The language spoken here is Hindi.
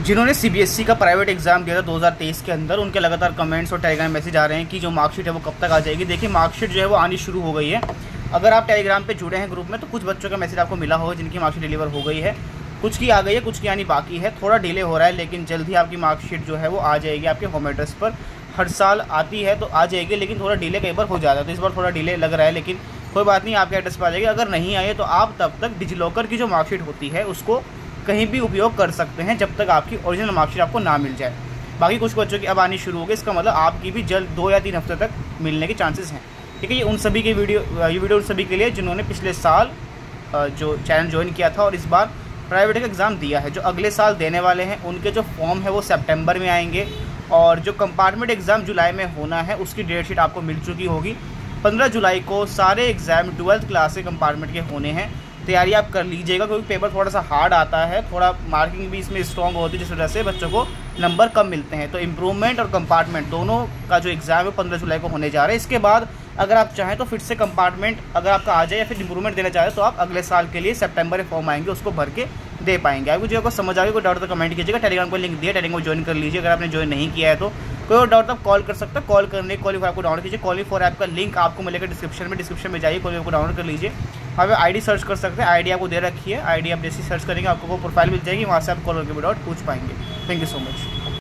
जिन्होंने सीबीएसई का प्राइवेट एग्ज़ाम दिया था 2023 के अंदर, उनके लगातार कमेंट्स और टेलीग्राम मैसेज आ रहे हैं कि जो मार्कशीट है वो कब तक आ जाएगी। देखिए मार्कशीट जो है वो आनी शुरू हो गई है। अगर आप टेलीग्राम पे जुड़े हैं ग्रुप में तो कुछ बच्चों का मैसेज आपको मिला हो जिनकी मार्कशीट डिलीवर हो गई है। कुछ की आ गई है, कुछ की आनी बाकी है। थोड़ा डिले हो रहा है, लेकिन जल्द ही आपकी मार्कशीट जो है वो आ जाएगी आपके होम एड्रेस पर। हर साल आती है तो आ जाएगी, लेकिन थोड़ा डिले कई बार हो जाता है। तो इस बार थोड़ा डिले लग रहा है, लेकिन कोई बात नहीं, आपके एड्रेस पर आ जाएगी। अगर नहीं आए तो आप तब तक डिजी लॉकर की जो मार्कशीट होती है, उसको कहीं भी उपयोग कर सकते हैं जब तक आपकी ओरिजिनल मार्कशीट आपको ना मिल जाए। बाकी कुछ बच्चों की अब आनी शुरू हो गई, इसका मतलब आपकी भी जल्द दो या तीन हफ़्ते तक मिलने के चांसेस हैं। ठीक है, ये उन सभी के वीडियो ये वीडियो उन सभी के लिए जिन्होंने पिछले साल जो चैनल ज्वाइन किया था और इस बार प्राइवेट का एग्ज़ाम दिया है, जो अगले साल देने वाले हैं। उनके जो फॉर्म है वो सेप्टेम्बर में आएँगे और जो कंपार्टमेंट एग्ज़ाम जुलाई में होना है, उसकी डेट शीट आपको मिल चुकी होगी। पंद्रह जुलाई को सारे एग्ज़ाम ट्वेल्थ क्लास के कंपार्टमेंट के होने हैं। तैयारी आप कर लीजिएगा, क्योंकि पेपर थोड़ा सा हार्ड आता है, थोड़ा मार्किंग भी इसमें स्ट्रॉन्ग होती है, जिस वजह से बच्चों को नंबर कम मिलते हैं। तो इम्प्रूवमेंट और कंपार्टमेंट दोनों का जो एग्ज़ाम है पंद्रह जुलाई को होने जा रहा है। इसके बाद अगर आप चाहें तो फिर से कंपार्टमेंट अगर आपका आ जाए या फिर इंप्रूवमेंट देना चाहें तो आप अगले साल के लिए सेप्टेम्बर में फॉर्म आएँगे, उसको भर के दे पाएँगे। आपको जो आपको समझ आएगी कोई डाउट तो कमेंट कीजिएगा। टेलीग्राम को लिंक दिया टेलीग्राम को ज्वाइन कर लीजिए। अगर आपने ज्वाइन नहीं किया है तो कोई डाउट आप कॉल कर सकते हो कॉल करने कॉली फॉर आपको डाउनलोड कीजिए। कॉली फॉर ऐप का लिंक आपको मिलेगा डिस्क्रिप्शन में डिस्क्रिप्शन में जाइए कॉली को डाउनलोड कर लीजिए। आप आईडी सर्च कर सकते हैं आईडी आपको दे रखी है आईडी आप जैसे सर्च करेंगे आपको वो प्रोफ़ाइल मिल जाएगी, वहाँ से आप कॉल करके डाउट पूछ पाएँगे। Thank you so much